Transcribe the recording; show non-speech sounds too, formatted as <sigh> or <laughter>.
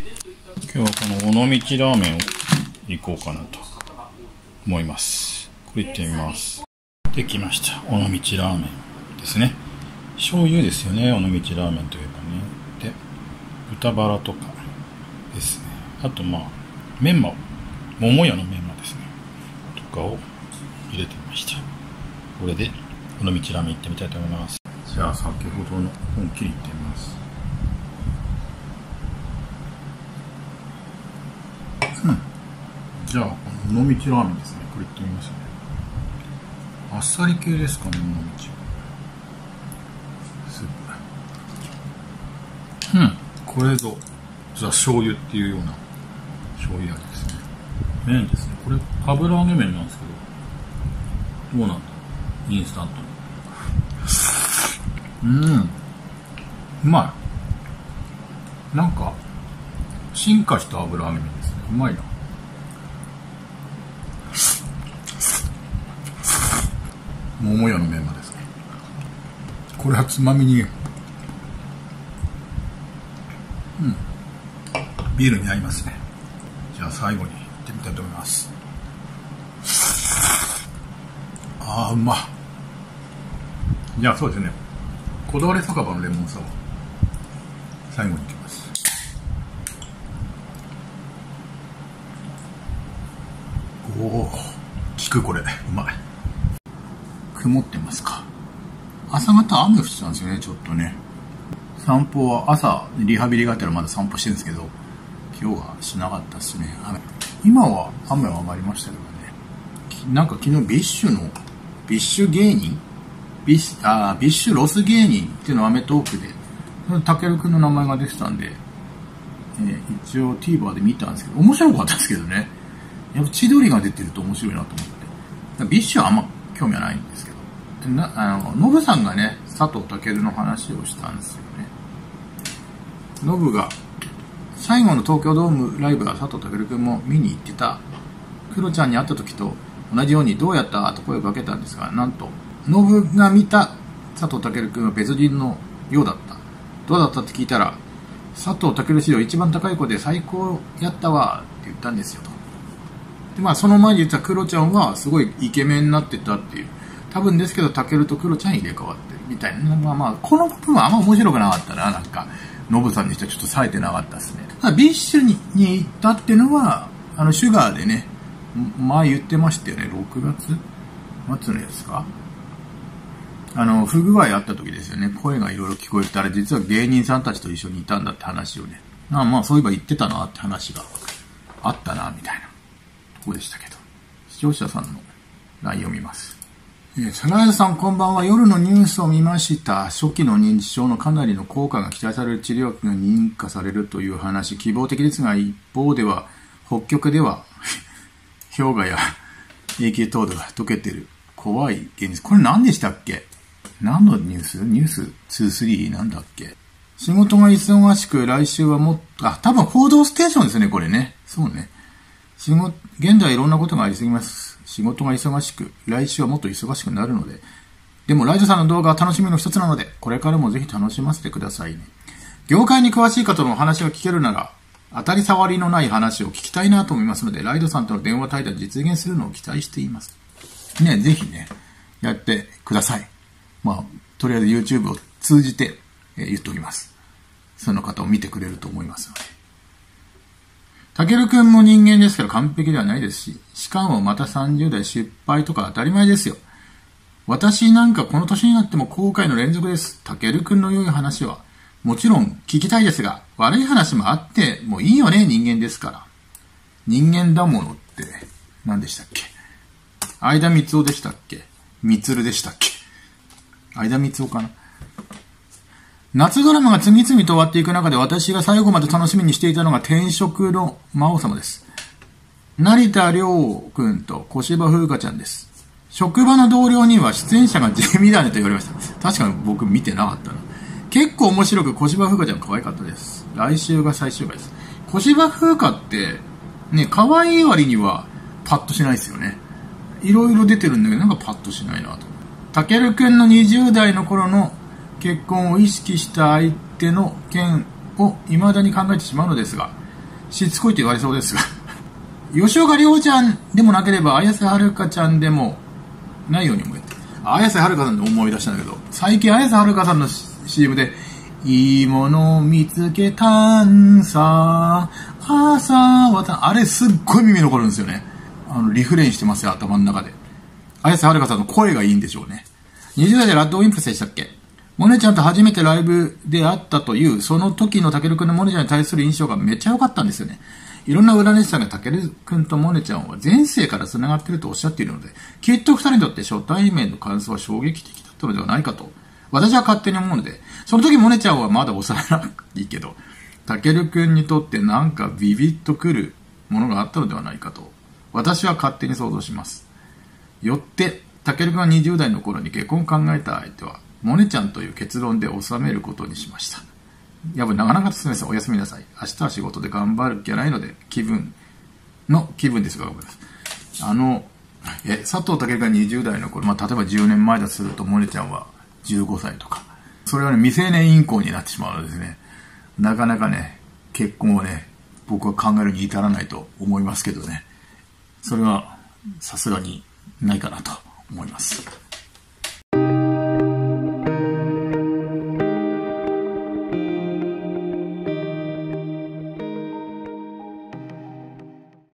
今日はこの尾道ラーメンを行こうかなと思います。これ行ってみます。できました。尾道ラーメンですね。醤油ですよね。尾道ラーメンといえばね。で豚バラとかですね。あとまあメンマを。桃屋のメンマですね。とかを入れてみました。これで尾道ラーメン行ってみたいと思います。じゃあ先ほどの本気に行ってみますうんじゃあこの尾道ラーメンですね。これいってみますね。あっさり系ですかね尾道スープうん。これぞ。じゃ醤油っていうような。醤油味ですね。麺ですね。これ油揚げ麺なんですけど。どうなんだインスタントうん。うまい。なんか進化した油揚げ麺。うまいな。桃屋のメンマですね。これはつまみに。うん。ビールに合いますね。じゃあ最後にいってみたいと思います。ああうま。じゃあそうですね。こだわり酒場のレモンサワー。最後にいきます。おお効くこれ。うまい。曇ってますか。朝方雨降ってたんですよねちょっとね。散歩は朝リハビリがあったらまだ散歩してるんですけど今日はしなかったですね。雨。今は雨は上がりましたけどね。なんか昨日ビッシュのビッシュ芸人？ビッシュあビッシュロス芸人っていうのをアメトークでたけるくんの名前が出てたんで、えー、一応 TVer で見たんですけど面白かったですけどね。やっぱ千鳥が出てると面白いなと思って。ビッシュはあんま興味はないんですけど。でなあのノブさんがね佐藤健の話をしたんですよね。ノブが最後の東京ドームライブは佐藤健君も見に行ってた。クロちゃんに会った時と同じようにどうやったと声をかけたんですがなんと。ノブが見た佐藤健君は別人のようだった。どうだった？って聞いたら佐藤健史上一番高い子で最高やったわって言ったんですよ。まあその前に言ったクロちゃんはすごいイケメンになってたっていう。多分ですけど健とクロちゃん入れ替わってるみたいなまあまあこの部分はあんま面白くなかったな。なんかノブさんにしてはちょっと冴えてなかったですね。ただビッシュにに行ったっていうのはあのシュガーでね前言ってましたよね。6月末のやつか。あの不具合あった時ですよね。声がいろいろ聞こえてあれ実は芸人さんたちと一緒にいたんだって話をね。まあまあそういえば言ってたなって話があったなみたいな。とこでしたけど視聴者さんの LINE を見ますえー、サラさんこんばんは。夜のニュースを見ました。初期の認知症のかなりの効果が期待される治療薬が認可されるという話。希望的ですが、一方では、北極では <laughs> 氷河や永久凍土が溶けてる怖い現実。これ何でしたっけ？何のニュース？ニュース23なんだっけ？仕事が忙しく、来週はもっと、あ、多分報道ステーションですね、これね。そうね。仕事、現代いろんなことがありすぎます。仕事が忙しく、来週はもっと忙しくなるので、でもライトさんの動画は楽しみの一つなので、これからもぜひ楽しませてくださいね。業界に詳しい方のお話が聞けるなら、当たり障りのない話を聞きたいなと思いますので、ライドさんとの電話対談実現するのを期待しています。ね、ぜひね、やってください。まあ、とりあえず YouTube を通じて、え、言っておきます。その方を見てくれると思いますので。たけるくんも人間ですから完璧ではないですし、しかもまた30代失敗とか当たり前ですよ。私なんかこの年になっても後悔の連続です。たけるくんの良い話は、もちろん聞きたいですが、悪い話もあってもういいよね、人間ですから。人間だものって、何でしたっけ？相田光夫でしたっけ？みつるでしたっけ？相田光夫かな？夏ドラマが次々と終わっていく中で私が最後まで楽しみにしていたのが転職の魔王様です。成田亮君と小芝風花ちゃんです。職場の同僚には出演者が地味だねと言われました。確かに僕見てなかったな。結構面白く小芝風花ちゃん可愛かったです。来週が最終回です。小芝風花って、ね、可愛い割にはパッとしないですよね。いろいろ出てるんだけど、なんかパッとしないなと。たけるくんの20代の頃の結婚を意識した相手の件を未だに考えてしまうのですが、しつこいと言われそうですが。<laughs> 吉岡里帆ちゃんでもなければ、綾瀬はるかちゃんでもないように思えて。綾瀬はるかさんで思い出したんだけど、最近綾瀬はるかさんの CM で、いいものを見つけたんさ、朝はた、あれすっごい耳残るんですよね。あの、リフレインしてますよ、頭の中で。綾瀬はるかさんの声がいいんでしょうね。20代でラッドウィンプスでしたっけ？モネちゃんと初めてライブで会ったという、その時のたけるくんのモネちゃんに対する印象がめっちゃ良かったんですよね。いろんな占い師さんがたけるくんとモネちゃんは前世から繋がってるとおっしゃっているので、きっと二人にとって初対面の感想は衝撃的だったのではないかと、私は勝手に思うので、その時モネちゃんはまだ幼いけど、たけるくんにとってなんかビビッとくるものがあったのではないかと、私は勝手に想像します。よって、たけるくんが20代の頃に結婚を考えた相手は、モネちゃんという結論で収めることにしました。やぶなかなか進めさおやすみなさい。明日は仕事で頑張る気はないので、気分の気分ですが頑張ります。あの、え、佐藤健が20代の頃、まあ、例えば10年前だとすると、モネちゃんは15歳とか、それはね、未成年インコになってしまうのですね。なかなかね、結婚をね、僕は考えるに至らないと思いますけどね。それは、さすがにないかなと思います。